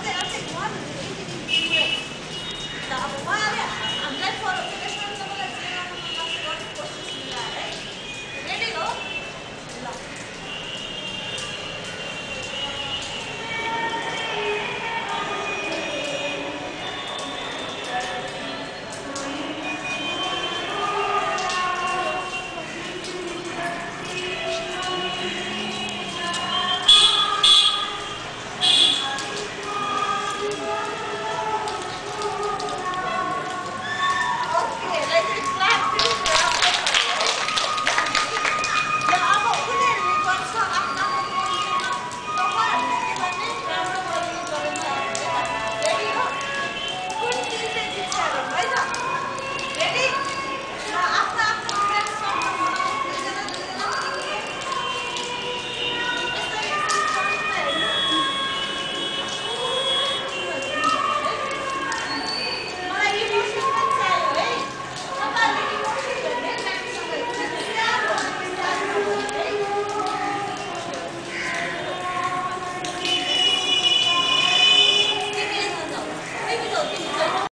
I'll take, I'll take one